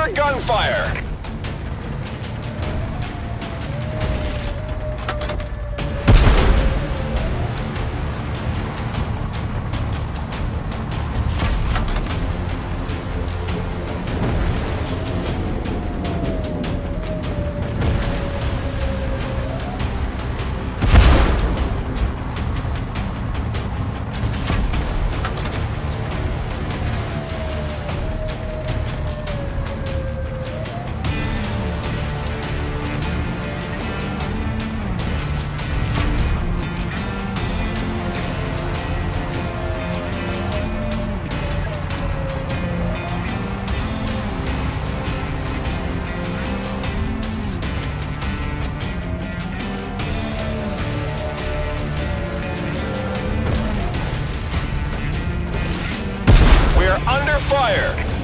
under gunfire. Fire.